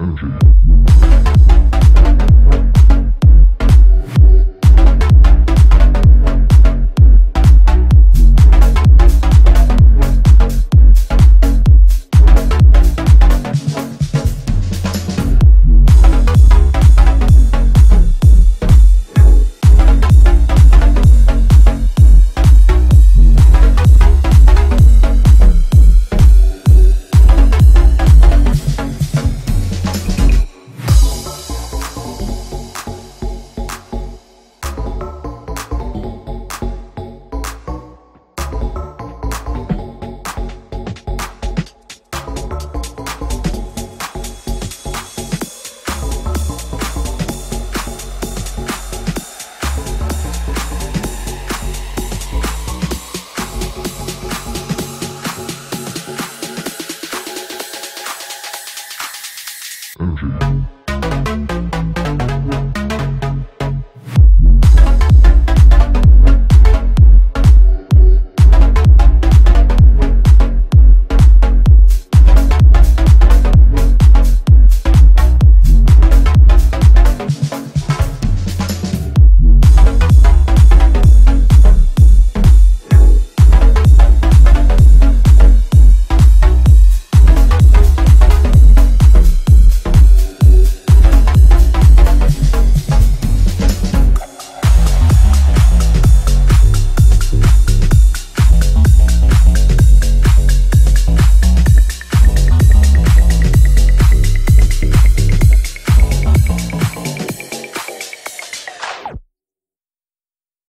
engine.